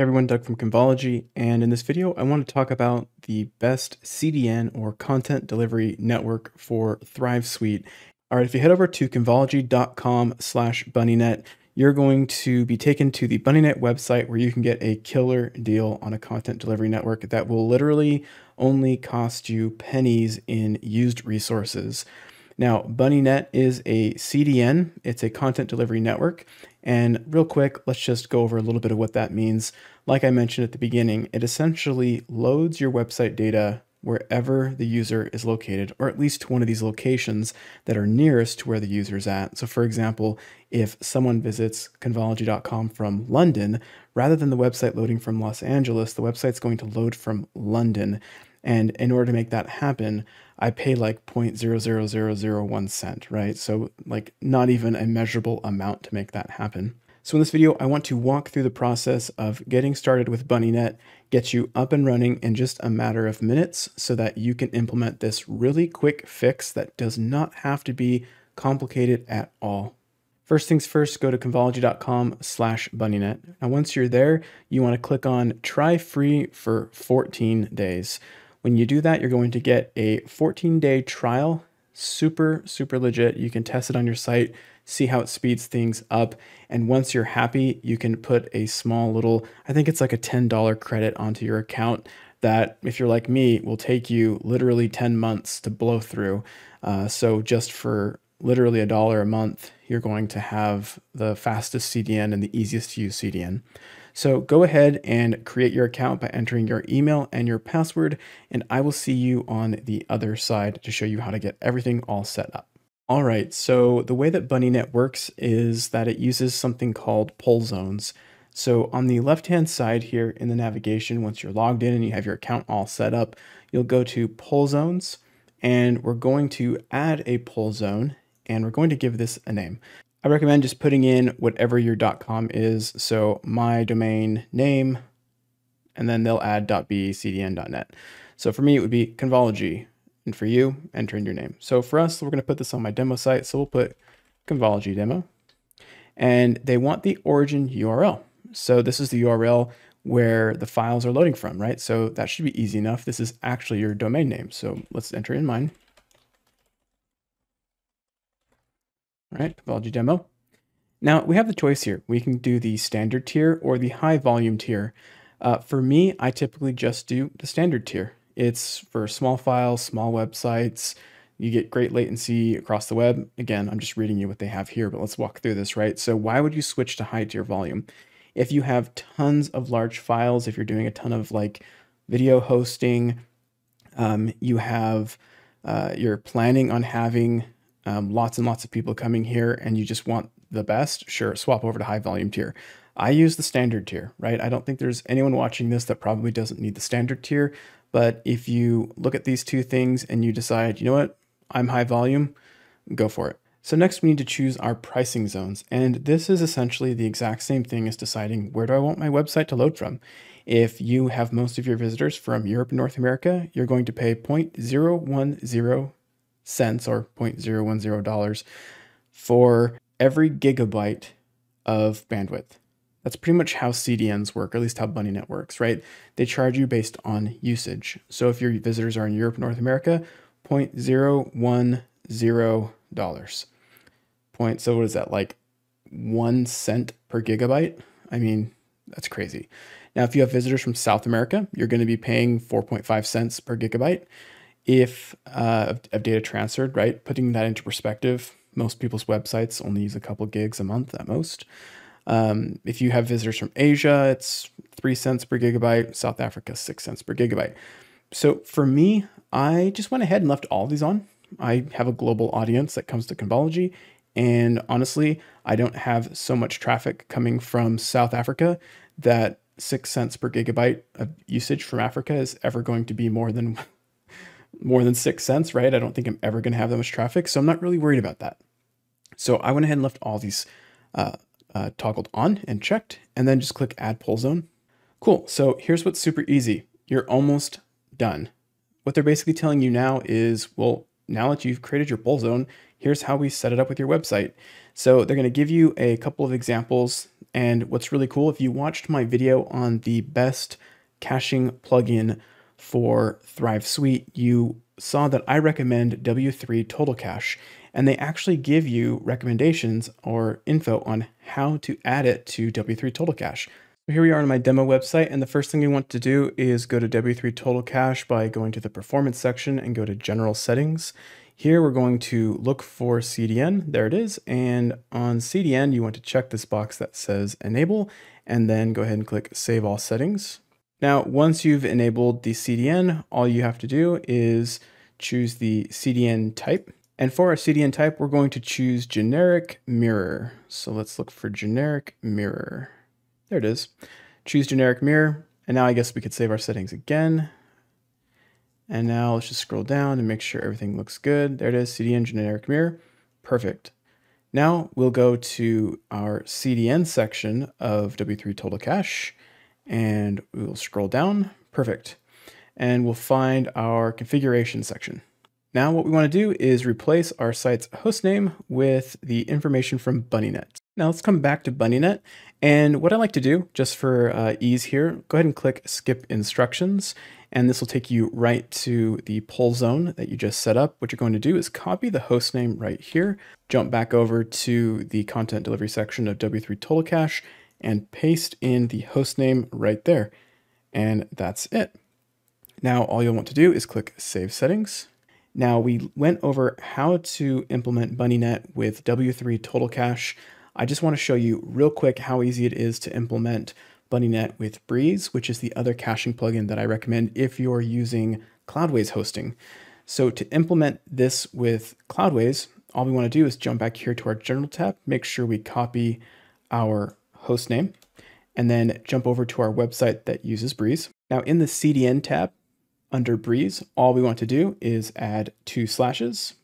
everyone, Doug from Convology, and in this video, I want to talk about the best CDN or content delivery network for Thrive Suite. All right, if you head over to convology.com slash bunnynet, you're going to be taken to the bunnynet website where you can get a killer deal on a content delivery network that will literally only cost you pennies in used resources. Now, BunnyNet is a CDN, it's a content delivery network. And real quick, let's just go over a little bit of what that means. Like I mentioned at the beginning, it essentially loads your website data wherever the user is located, or at least one of these locations that are nearest to where the user is at. So, for example, if someone visits convology.com from London, rather than the website loading from Los Angeles, the website's going to load from London. And in order to make that happen, I pay like 0.00001 cent, right? So like not even a measurable amount to make that happen. So in this video, I want to walk through the process of getting started with BunnyNet, get you up and running in just a matter of minutes so that you can implement this really quick fix that does not have to be complicated at all. First things first, go to convology.com slash bunnynet. Now, once you're there, you want to click on try free for 14 days. When you do that, you're going to get a 14 day trial. Super, super legit. You can test it on your site, see how it speeds things up. And once you're happy, you can put a small little, I think it's like a $10 credit onto your account that, if you're like me, will take you literally 10 months to blow through. Uh, so just for literally a dollar a month, you're going to have the fastest CDN and the easiest to use CDN. So go ahead and create your account by entering your email and your password, and I will see you on the other side to show you how to get everything all set up. All right, so the way that BunnyNet works is that it uses something called pull zones. So on the left-hand side here in the navigation, once you're logged in and you have your account all set up, you'll go to pull zones, and we're going to add a pull zone, and we're going to give this a name. I recommend just putting in whatever your .com is. So my domain name, and then they'll add .bcdn.net. So for me, it would be Convology. And for you, enter in your name. So for us, we're going to put this on my demo site. So we'll put Convology demo. And they want the origin URL. So this is the URL where the files are loading from, right? So that should be easy enough. This is actually your domain name. So let's enter in mine. Right? Convology demo. Now we have the choice here. We can do the standard tier or the high volume tier. Uh, for me, I typically just do the standard tier. It's for small files, small websites. You get great latency across the web. Again, I'm just reading you what they have here, but let's walk through this, right? So why would you switch to high tier volume? If you have tons of large files, if you're doing a ton of like video hosting, um, you have, uh, you're planning on having um, lots and lots of people coming here and you just want the best, sure, swap over to high volume tier. I use the standard tier, right? I don't think there's anyone watching this that probably doesn't need the standard tier. But if you look at these two things and you decide, you know what, I'm high volume, go for it. So next we need to choose our pricing zones. And this is essentially the exact same thing as deciding where do I want my website to load from. If you have most of your visitors from Europe and North America, you're going to pay 0.010 cents or $0.010 for every gigabyte of bandwidth. That's pretty much how CDNs work, or at least how BunnyNet works, right? They charge you based on usage. So if your visitors are in Europe, North America, $0.010. Point, so what is that, like one cent per gigabyte? I mean, that's crazy. Now, if you have visitors from South America, you're going to be paying 4.5 cents per gigabyte if uh, of, of data transferred, right? Putting that into perspective, most people's websites only use a couple gigs a month at most. Um, if you have visitors from Asia, it's three cents per gigabyte. South Africa, six cents per gigabyte. So for me, I just went ahead and left all these on. I have a global audience that comes to Convology. And honestly, I don't have so much traffic coming from South Africa that six cents per gigabyte of usage from Africa is ever going to be more than more than six cents, right? I don't think I'm ever going to have that much traffic. So I'm not really worried about that. So I went ahead and left all these uh, uh, toggled on and checked, and then just click add pull zone. Cool. So here's what's super easy. You're almost done. What they're basically telling you now is, well, now that you've created your pull zone, here's how we set it up with your website. So they're going to give you a couple of examples. And what's really cool, if you watched my video on the best caching plugin for Thrive Suite, you saw that I recommend W3 Total Cache, and they actually give you recommendations or info on how to add it to W3 Total Cache. So here we are on my demo website, and the first thing we want to do is go to W3 Total Cache by going to the Performance section and go to General Settings. Here we're going to look for CDN, there it is, and on CDN you want to check this box that says Enable, and then go ahead and click Save All Settings. Now, once you've enabled the CDN, all you have to do is choose the CDN type. And for our CDN type, we're going to choose generic mirror. So let's look for generic mirror. There it is. Choose generic mirror. And now I guess we could save our settings again. And now let's just scroll down and make sure everything looks good. There it is, CDN generic mirror. Perfect. Now we'll go to our CDN section of W3 Total Cache and we will scroll down. Perfect. And we'll find our configuration section. Now what we want to do is replace our site's hostname with the information from BunnyNet. Now let's come back to BunnyNet. And what I like to do, just for uh, ease here, go ahead and click skip instructions. And this will take you right to the pull zone that you just set up. What you're going to do is copy the host name right here, jump back over to the content delivery section of W3 Total Cache, and paste in the host name right there. And that's it. Now all you'll want to do is click Save Settings. Now we went over how to implement BunnyNet with W3 Total Cache. I just want to show you real quick how easy it is to implement BunnyNet with Breeze, which is the other caching plugin that I recommend if you're using Cloudways hosting. So to implement this with Cloudways, all we want to do is jump back here to our General tab, make sure we copy our host name, and then jump over to our website that uses Breeze. Now in the CDN tab under Breeze, all we want to do is add two slashes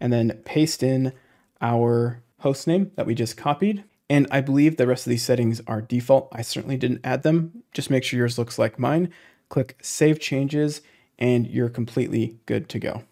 and then paste in our host name that we just copied. And I believe the rest of these settings are default. I certainly didn't add them. Just make sure yours looks like mine. Click Save Changes and you're completely good to go.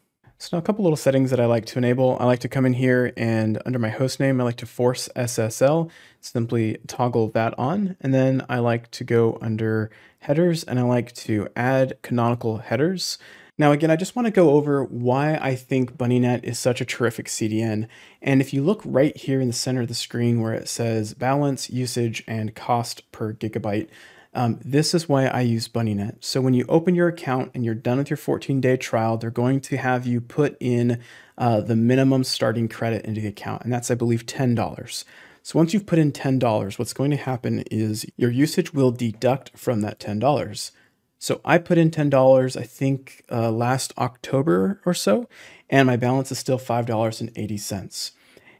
So now a couple little settings that I like to enable. I like to come in here and under my host name, I like to force SSL, simply toggle that on. And then I like to go under headers and I like to add canonical headers. Now, again, I just want to go over why I think BunnyNet is such a terrific CDN. And if you look right here in the center of the screen where it says balance, usage, and cost per gigabyte, um, this is why I use BunnyNet. So when you open your account and you're done with your 14 day trial, they're going to have you put in uh, the minimum starting credit into the account. And that's, I believe, $10. So once you've put in $10, what's going to happen is your usage will deduct from that $10. So I put in $10, I think uh, last October or so, and my balance is still $5.80.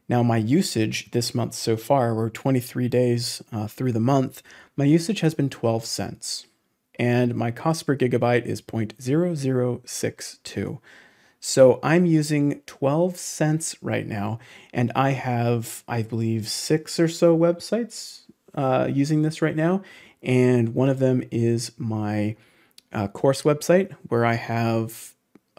Now, my usage this month so far, we're 23 days uh, through the month, my usage has been 12 cents. And my cost per gigabyte is 0.0062. So I'm using 12 cents right now, and I have, I believe, six or so websites uh, using this right now. And one of them is my uh, course website where I have,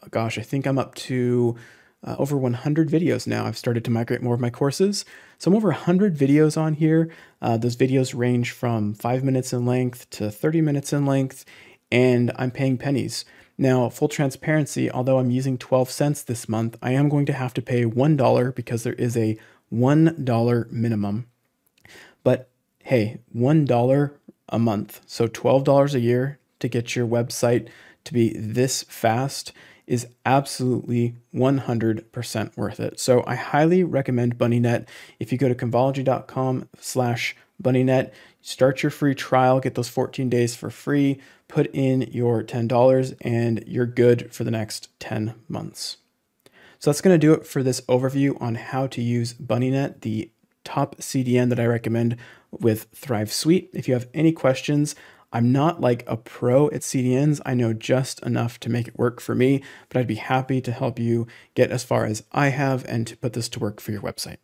gosh, I think I'm up to uh, over 100 videos now. I've started to migrate more of my courses. So I'm over 100 videos on here. Uh, those videos range from five minutes in length to 30 minutes in length, and I'm paying pennies. Now, full transparency, although I'm using 12 cents this month, I am going to have to pay $1 because there is a $1 minimum. But hey, $1 a month, so $12 a year to get your website to be this fast is absolutely 100% worth it. So I highly recommend BunnyNet. If you go to convology.com slash BunnyNet, start your free trial, get those 14 days for free, put in your $10 and you're good for the next 10 months. So that's going to do it for this overview on how to use BunnyNet, the top CDN that I recommend with Thrive Suite. If you have any questions, I'm not like a pro at CDNs. I know just enough to make it work for me, but I'd be happy to help you get as far as I have and to put this to work for your website.